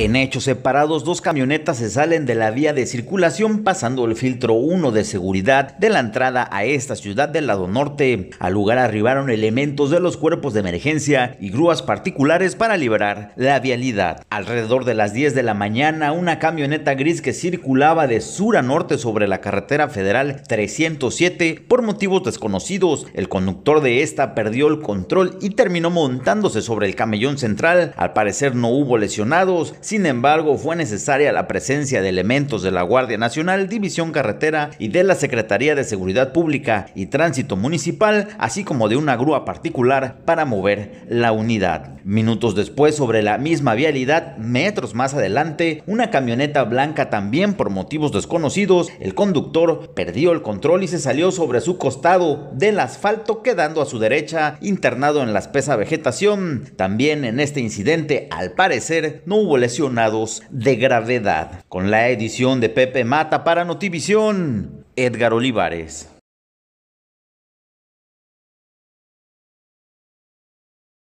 En hechos separados, dos camionetas se salen de la vía de circulación pasando el filtro 1 de seguridad de la entrada a esta ciudad del lado norte. Al lugar arribaron elementos de los cuerpos de emergencia y grúas particulares para liberar la vialidad. Alrededor de las 10 de la mañana, una camioneta gris que circulaba de sur a norte sobre la carretera federal 307 por motivos desconocidos. El conductor de esta perdió el control y terminó montándose sobre el camellón central. Al parecer no hubo lesionados sin embargo, fue necesaria la presencia de elementos de la Guardia Nacional, División Carretera y de la Secretaría de Seguridad Pública y Tránsito Municipal, así como de una grúa particular para mover la unidad. Minutos después, sobre la misma vialidad, metros más adelante, una camioneta blanca también por motivos desconocidos, el conductor perdió el control y se salió sobre su costado del asfalto, quedando a su derecha internado en la espesa vegetación. También en este incidente, al parecer, no hubo lesiones de gravedad. Con la edición de Pepe Mata para Notivisión, Edgar Olivares.